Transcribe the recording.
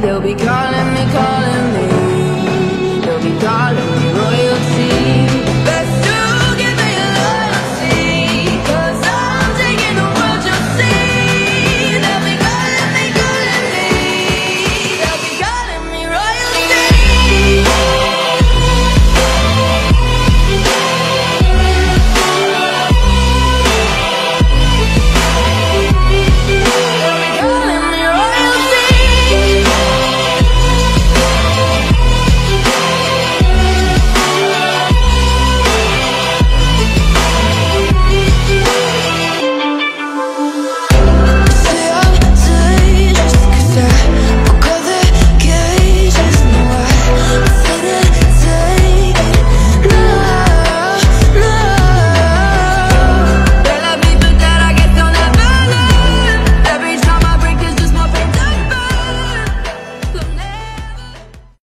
they'll be calling